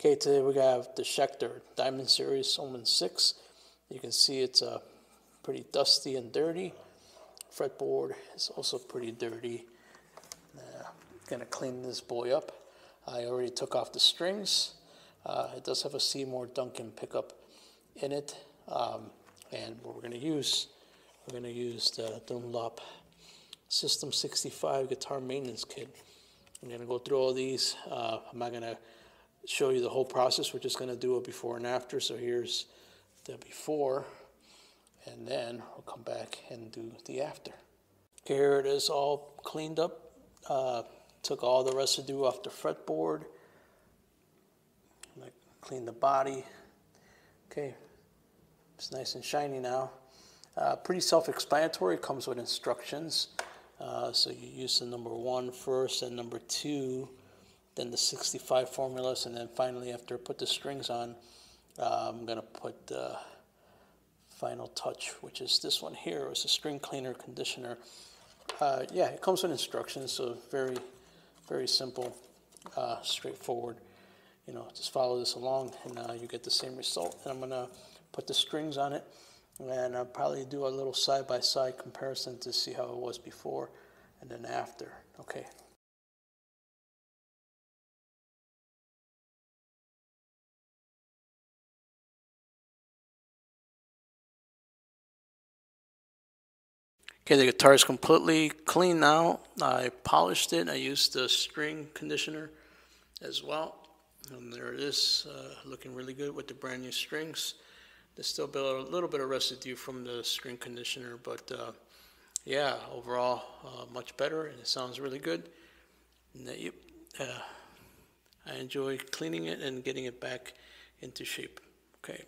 Okay, today we have the Schecter Diamond Series Omen 6. You can see it's uh, pretty dusty and dirty. Fretboard is also pretty dirty. Uh, gonna clean this boy up. I already took off the strings. Uh, it does have a Seymour Duncan pickup in it. Um, and what we're gonna use, we're gonna use the Dunlop System 65 Guitar Maintenance Kit. I'm gonna go through all these. Uh, I'm not gonna show you the whole process. We're just going to do a before and after. So here's the before, and then we'll come back and do the after. Here it is all cleaned up. Uh, took all the residue off the fretboard. Clean the body. Okay, it's nice and shiny now. Uh, pretty self-explanatory. Comes with instructions. Uh, so you use the number one first and number two then the 65 formulas, and then finally after I put the strings on, uh, I'm gonna put the final touch, which is this one here. It's a string cleaner conditioner. Uh, yeah, it comes with instructions, so very, very simple, uh, straightforward. You know, just follow this along, and uh, you get the same result. And I'm gonna put the strings on it, and I'll probably do a little side-by-side -side comparison to see how it was before and then after. Okay. Okay, the guitar is completely clean now. I polished it. I used the string conditioner as well. And there it is, uh, looking really good with the brand new strings. There's still a little bit of residue from the string conditioner, but uh, yeah, overall, uh, much better, and it sounds really good. And, uh, I enjoy cleaning it and getting it back into shape. Okay.